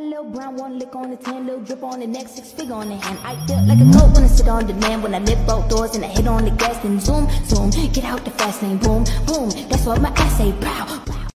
got a little brown, one lick on the tan, little drip on the next six figure on the hand. I feel like a goat when I sit on demand, when I lift both doors and I hit on the gas, then zoom, zoom, get out the fast lane, boom, boom. That's what my ass say, pow.